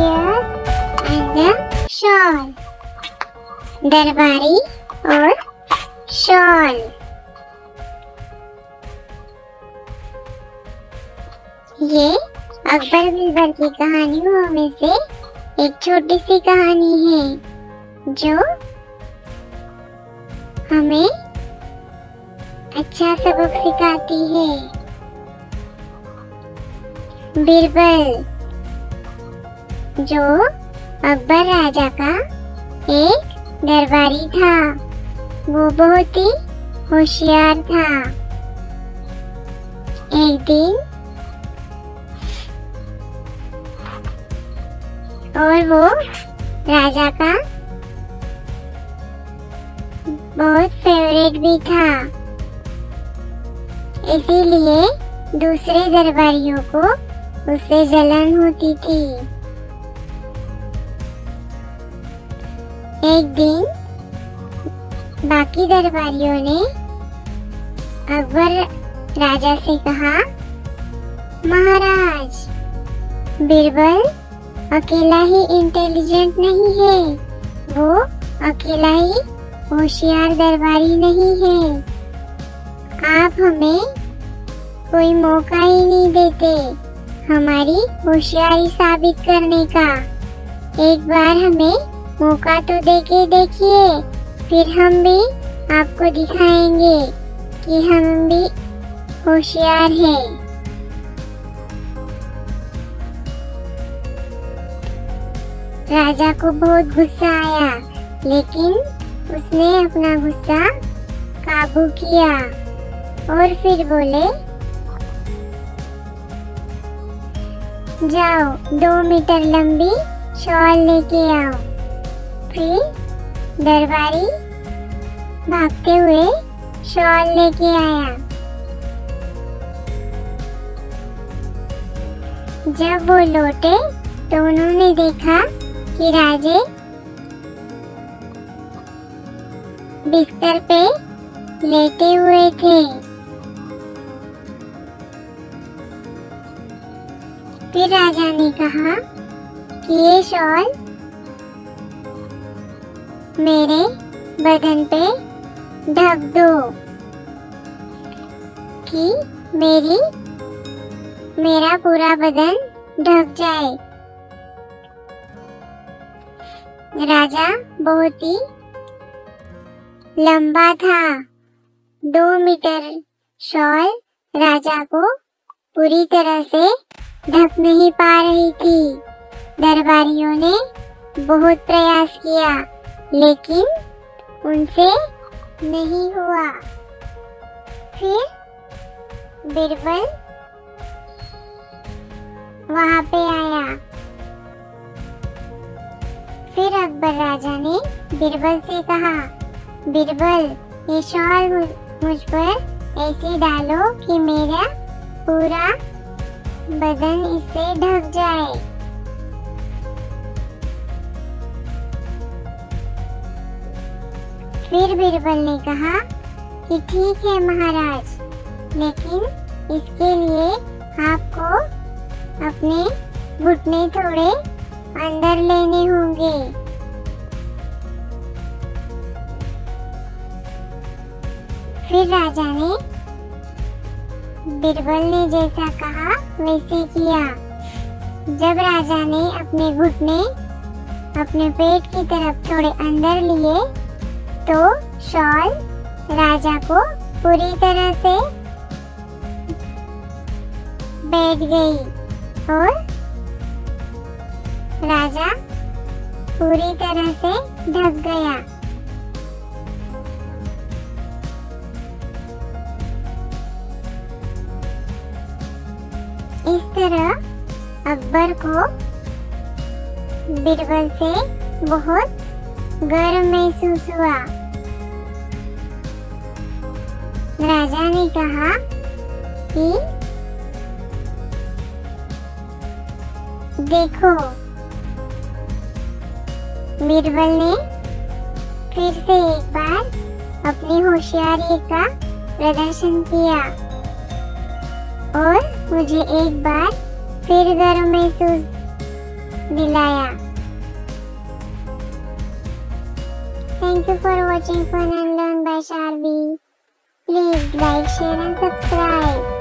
घेरस and a shawl. दरबारी और shawl. ये अकबर बीरबल की कहानियों में से एक छोटी सी कहानी है, जो हमें अच्छा सबक सिखाती है। बीरबल। जो अकबर राजा का एक दरबारी था। वो बहुत ही होशियार था। एक दिन और वो राजा का बहुत फेवरेट भी था। इसीलिए दूसरे दरबारियों को उससे जलन होती थी। एक दिन बाकी दरबारियों ने अकबर राजा से कहा, महाराज, बीरबल अकेला ही इंटेलिजेंट नहीं है। वो अकेला ही होशियार दरबारी नहीं है। आप हमें कोई मौका ही नहीं देते हमारी होशियारी साबित करने का। एक बार हमें मौका तो देके देखिए, फिर हम भी आपको दिखाएँगे कि हम भी होशियार हैं। राजा को बहुत गुस्सा आया, लेकिन उसने अपना गुस्सा काबू किया और फिर बोले, जाओ, दो मीटर लंबी शॉल लेके आओ। फिर दरबारी, भागते हुए शॉल लेके आया। जब वो लौटे तो उन्होंने देखा कि राजे बिस्तर पे लेटे हुए थे। फिर राजा ने कहा कि ये शॉल मेरे बदन पे ढक दो कि मेरी, मेरा पूरा बदन ढक जाए। राजा बहुत ही लंबा था। दो मीटर शॉल राजा को पूरी तरह से ढक नहीं पा रही थी। दरबारियों ने बहुत प्रयास किया। लेकिन उनसे नहीं हुआ। फिर बिरबल वहाँ पे आया। फिर अकबर राजा ने बिरबल से कहा, बिरबल, ये शॉल मुझ पर ऐसे डालो कि मेरा पूरा बदन इससे ढक जाए। फिर बीरबल ने कहा कि ठीक है महाराज, लेकिन इसके लिए आपको अपने घुटने थोड़े अंदर लेने होंगे। फिर राजा ने बीरबल ने जैसा कहा, वैसे किया। जब राजा ने अपने घुटने अपने पेट की तरफ़ थोड़े अंदर लिए तो शॉल राजा को पूरी तरह से बैठ गई और राजा पूरी तरह से ढक गया। इस तरह अकबर को बिरबल से बहुत गर्व महसूस हुआ। राजा ने कहा कि, देखो, बीरबल ने फिर से एक बार अपनी होशियारी का प्रदर्शन किया और मुझे एक बार फिर गर्व महसूस दिलाया। Thank you for watching Fun and Learn by Sharbi. Please like, share and subscribe.